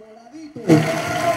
Coladito.